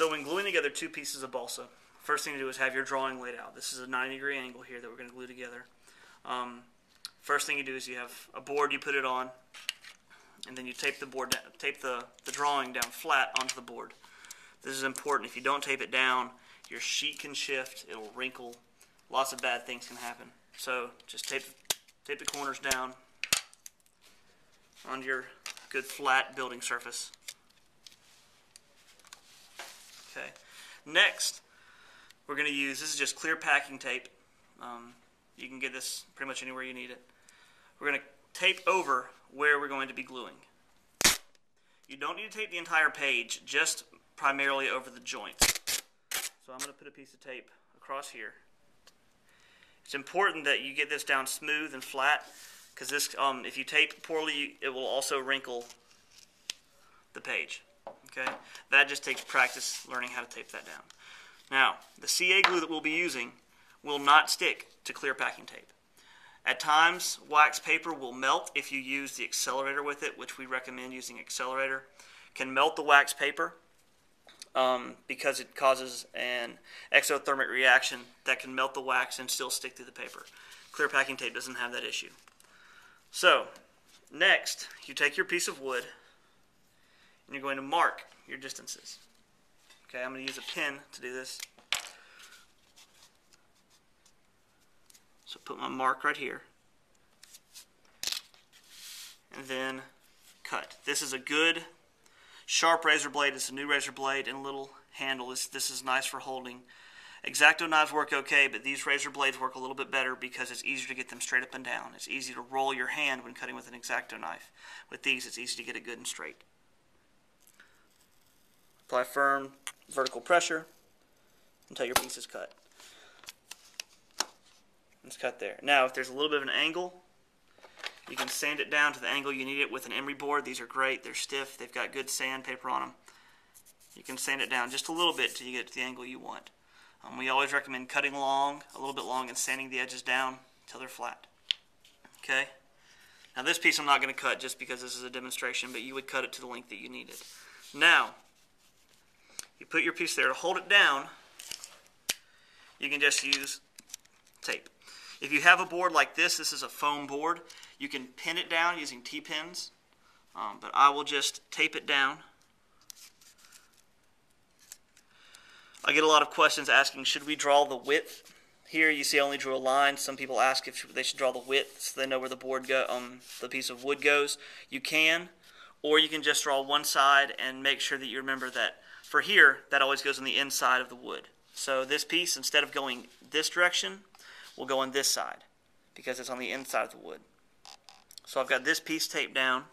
So when gluing together two pieces of balsa, first thing to do is have your drawing laid out. This is a 90 degree angle here that we're going to glue together. Um, first thing you do is you have a board, you put it on, and then you tape the board, tape the, the drawing down flat onto the board. This is important. If you don't tape it down, your sheet can shift, it'll wrinkle, lots of bad things can happen. So just tape, tape the corners down on your good flat building surface. Okay. Next, we're going to use, this is just clear packing tape. Um, you can get this pretty much anywhere you need it. We're going to tape over where we're going to be gluing. You don't need to tape the entire page, just primarily over the joints. So I'm going to put a piece of tape across here. It's important that you get this down smooth and flat because this, um, if you tape poorly, it will also wrinkle the page. Okay, that just takes practice learning how to tape that down. Now, the CA glue that we'll be using will not stick to clear packing tape. At times, wax paper will melt if you use the accelerator with it, which we recommend using accelerator. Can melt the wax paper um, because it causes an exothermic reaction that can melt the wax and still stick to the paper. Clear packing tape doesn't have that issue. So, next, you take your piece of wood and you're going to mark your distances. Okay, I'm going to use a pen to do this. So put my mark right here. And then cut. This is a good sharp razor blade. It's a new razor blade and a little handle. This, this is nice for holding. X-Acto knives work okay, but these razor blades work a little bit better because it's easier to get them straight up and down. It's easy to roll your hand when cutting with an X-Acto knife. With these, it's easy to get it good and straight. Apply firm vertical pressure until your piece is cut. It's cut there. Now, if there's a little bit of an angle, you can sand it down to the angle you need it with an emery board. These are great. They're stiff. They've got good sandpaper on them. You can sand it down just a little bit till you get to the angle you want. Um, we always recommend cutting long, a little bit long, and sanding the edges down until they're flat. Okay? Now this piece I'm not going to cut just because this is a demonstration, but you would cut it to the length that you needed. Now, you put your piece there. To hold it down, you can just use tape. If you have a board like this, this is a foam board, you can pin it down using T-pins, um, but I will just tape it down. I get a lot of questions asking, should we draw the width? Here you see I only drew a line. Some people ask if they should draw the width so they know where the board go, um, the piece of wood goes. You can, or you can just draw one side and make sure that you remember that for here, that always goes on the inside of the wood. So this piece, instead of going this direction, will go on this side because it's on the inside of the wood. So I've got this piece taped down.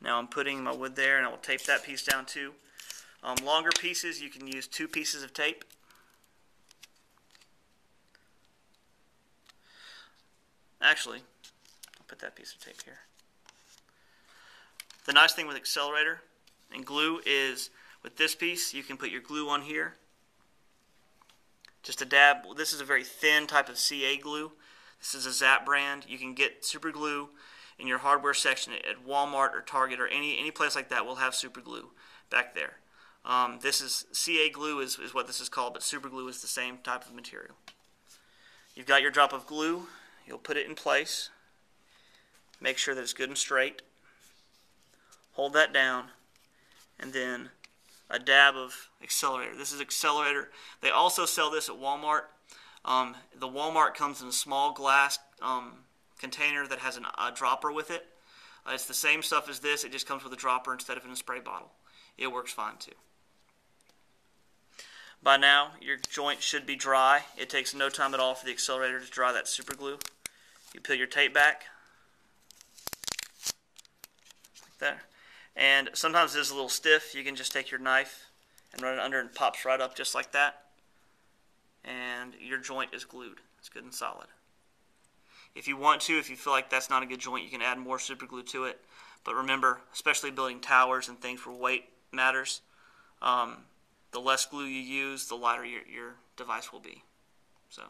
Now I'm putting my wood there and I will tape that piece down too. Um, longer pieces, you can use two pieces of tape. Actually, I'll put that piece of tape here. The nice thing with accelerator and glue is with this piece, you can put your glue on here. Just a dab. This is a very thin type of CA glue. This is a Zap brand. You can get super glue in your hardware section at Walmart or Target or any, any place like that will have super glue back there. Um, this is CA glue is, is what this is called, but super glue is the same type of material. You've got your drop of glue. You'll put it in place. Make sure that it's good and straight. Hold that down, and then a dab of accelerator. This is accelerator. They also sell this at Walmart. Um, the Walmart comes in a small glass um, container that has an, a dropper with it. Uh, it's the same stuff as this. It just comes with a dropper instead of in a spray bottle. It works fine too. By now, your joint should be dry. It takes no time at all for the accelerator to dry that super glue. You peel your tape back. Like that. And sometimes it is a little stiff. You can just take your knife and run it under and pops right up just like that. And your joint is glued. It's good and solid. If you want to, if you feel like that's not a good joint, you can add more super glue to it. But remember, especially building towers and things where weight matters, um, the less glue you use, the lighter your, your device will be. So.